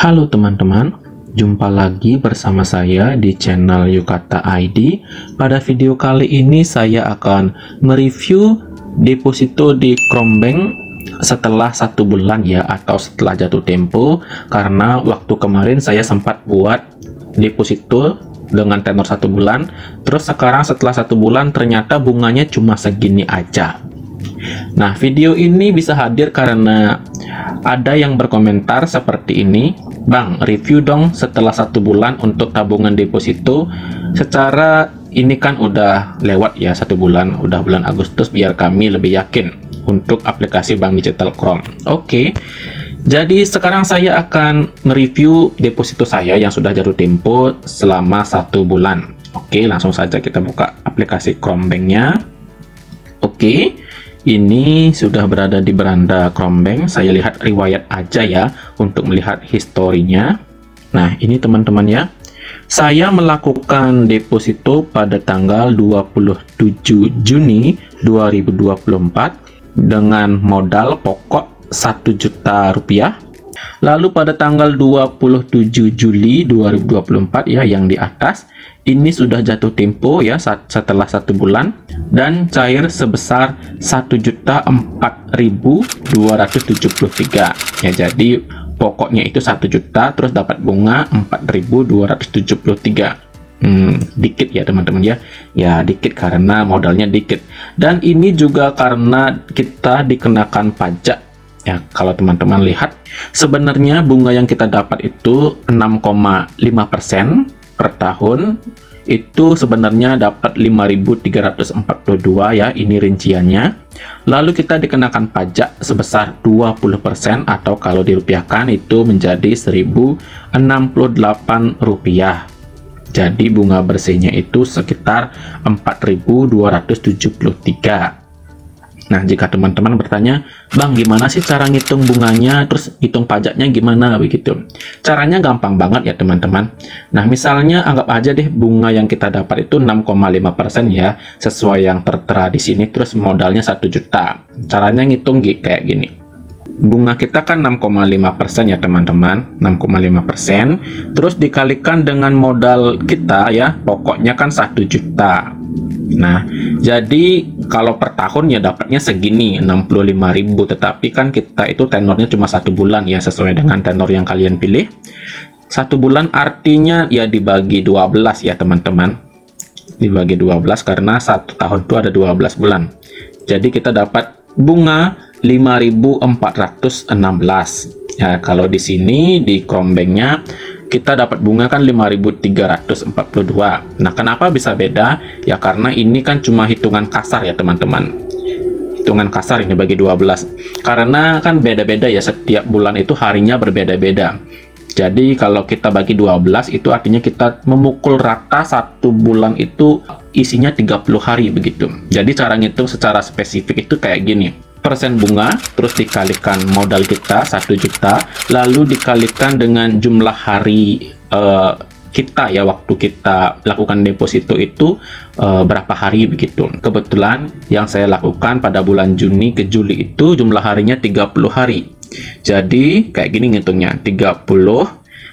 Halo teman-teman, jumpa lagi bersama saya di channel Yukata ID. Pada video kali ini saya akan mereview deposito di Krombank setelah satu bulan ya atau setelah jatuh tempo karena waktu kemarin saya sempat buat deposito dengan tenor satu bulan terus sekarang setelah satu bulan ternyata bunganya cuma segini aja Nah, video ini bisa hadir karena ada yang berkomentar seperti ini. Bang, review dong setelah satu bulan untuk tabungan deposito. Secara ini kan udah lewat ya satu bulan, udah bulan Agustus biar kami lebih yakin untuk aplikasi Bank Digital Chrome. Oke, jadi sekarang saya akan mereview deposito saya yang sudah jatuh tempo selama satu bulan. Oke, langsung saja kita buka aplikasi Chrome Bank-nya. Oke, ini sudah berada di beranda Chrome Saya lihat riwayat aja ya untuk melihat historinya. Nah, ini teman-teman ya. Saya melakukan deposito pada tanggal 27 Juni 2024 dengan modal pokok 1 juta rupiah. Lalu pada tanggal 27 Juli 2024 ya yang di atas ini sudah jatuh tempo ya setelah satu bulan dan cair sebesar 1.004.273 ya jadi pokoknya itu satu juta terus dapat bunga 4.273 Hmm, dikit ya teman-teman ya. Ya dikit karena modalnya dikit. Dan ini juga karena kita dikenakan pajak ya kalau teman-teman lihat sebenarnya bunga yang kita dapat itu 6,5% per tahun. Itu sebenarnya dapat 5.342 ya ini rinciannya. Lalu kita dikenakan pajak sebesar 20% atau kalau dirupiahkan itu menjadi 1068 rupiah. Jadi bunga bersihnya itu sekitar 4.273 Nah, jika teman-teman bertanya, Bang, gimana sih cara ngitung bunganya, terus hitung pajaknya gimana, begitu. Caranya gampang banget ya, teman-teman. Nah, misalnya anggap aja deh bunga yang kita dapat itu 6,5% ya, sesuai yang tertera di sini, terus modalnya 1 juta. Caranya ngitung kayak gini. Bunga kita kan 6,5% ya, teman-teman. 6,5%. Terus dikalikan dengan modal kita ya, pokoknya kan 1 juta. Nah, jadi kalau per tahun ya dapatnya segini 65.000 tetapi kan kita itu tenornya cuma satu bulan ya sesuai dengan tenor yang kalian pilih. Satu bulan artinya ya dibagi 12 ya teman-teman. Dibagi 12 karena satu tahun itu ada 12 bulan. Jadi kita dapat bunga 5.416. Ya, kalau di sini di Chrome kita dapat bunga kan 5342 nah kenapa bisa beda? Ya karena ini kan cuma hitungan kasar ya teman-teman. Hitungan kasar ini bagi 12 karena kan beda-beda ya setiap bulan itu harinya berbeda-beda. Jadi kalau kita bagi 12 itu artinya kita memukul rata satu bulan itu isinya 30 hari begitu. Jadi cara ngitung secara spesifik itu kayak gini persen bunga terus dikalikan modal kita satu juta lalu dikalikan dengan jumlah hari uh, kita ya waktu kita lakukan deposito itu uh, berapa hari begitu. Kebetulan yang saya lakukan pada bulan Juni ke Juli itu jumlah harinya 30 hari. Jadi kayak gini ngitungnya 30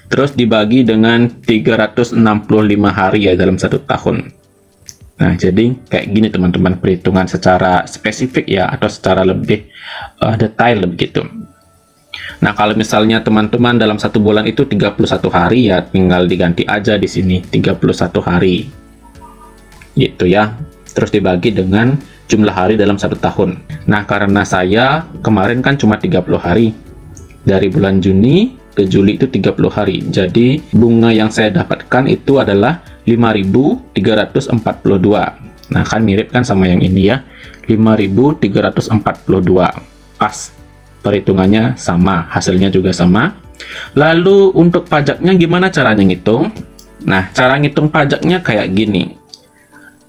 terus dibagi dengan 365 hari ya dalam satu tahun Nah, jadi kayak gini teman-teman perhitungan secara spesifik ya atau secara lebih uh, detail begitu. Nah, kalau misalnya teman-teman dalam satu bulan itu 31 hari ya tinggal diganti aja di sini 31 hari. Gitu ya. Terus dibagi dengan jumlah hari dalam satu tahun. Nah, karena saya kemarin kan cuma 30 hari. Dari bulan Juni ke Juli itu 30 hari. Jadi bunga yang saya dapatkan itu adalah 5342. Nah, kan mirip kan sama yang ini ya. 5342. Pas. Perhitungannya sama, hasilnya juga sama. Lalu untuk pajaknya gimana caranya ngitung? Nah, cara ngitung pajaknya kayak gini.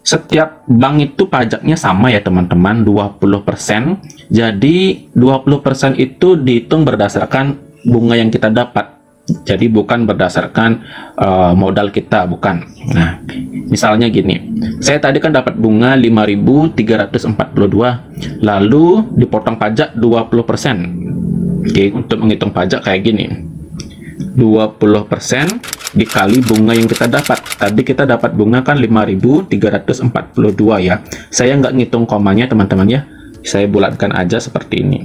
Setiap bank itu pajaknya sama ya teman-teman, 20%. Jadi 20% itu dihitung berdasarkan bunga yang kita dapat jadi bukan berdasarkan uh, modal kita bukan nah misalnya gini saya tadi kan dapat bunga 5342 lalu dipotong pajak 20% oke untuk menghitung pajak kayak gini 20% dikali bunga yang kita dapat. Tadi kita dapat bunga kan 5.342 ya. Saya nggak ngitung komanya teman-teman ya. Saya bulatkan aja seperti ini.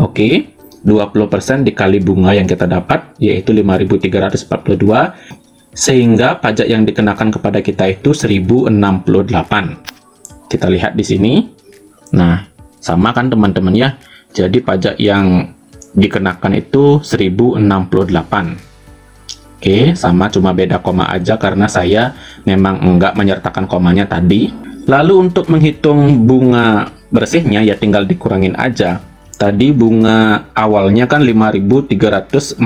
Oke, 20% dikali bunga yang kita dapat yaitu 5.342 sehingga pajak yang dikenakan kepada kita itu 1068. Kita lihat di sini. Nah, sama kan teman-teman ya. Jadi pajak yang dikenakan itu 1068. Oke, sama cuma beda koma aja karena saya memang enggak menyertakan komanya tadi. Lalu untuk menghitung bunga bersihnya ya tinggal dikurangin aja. Tadi bunga awalnya kan 5342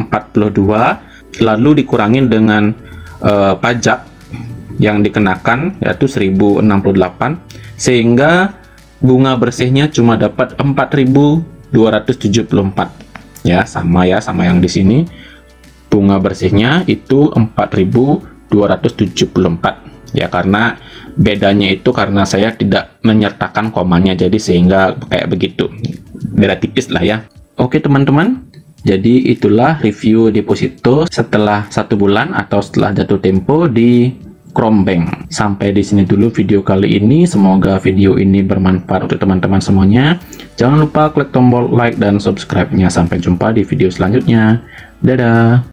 lalu dikurangin dengan uh, pajak yang dikenakan yaitu 1068 sehingga bunga bersihnya cuma dapat 4274 ya sama ya sama yang di sini. Bunga bersihnya itu 4274 ya karena bedanya itu karena saya tidak menyertakan komanya jadi sehingga kayak begitu beda tipis lah ya oke teman-teman jadi itulah review deposito setelah satu bulan atau setelah jatuh tempo di Chrome Sampai di sini dulu video kali ini. Semoga video ini bermanfaat untuk teman-teman semuanya. Jangan lupa klik tombol like dan subscribe-nya. Sampai jumpa di video selanjutnya. Dadah!